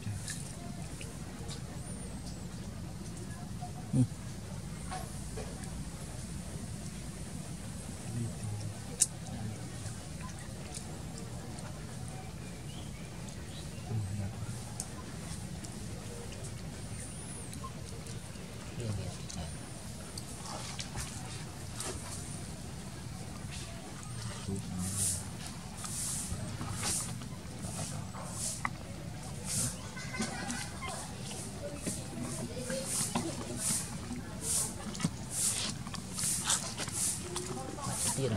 边。嗯，嗯。嗯。嗯。嗯。嗯。嗯。嗯。嗯。嗯。嗯。嗯。Tira.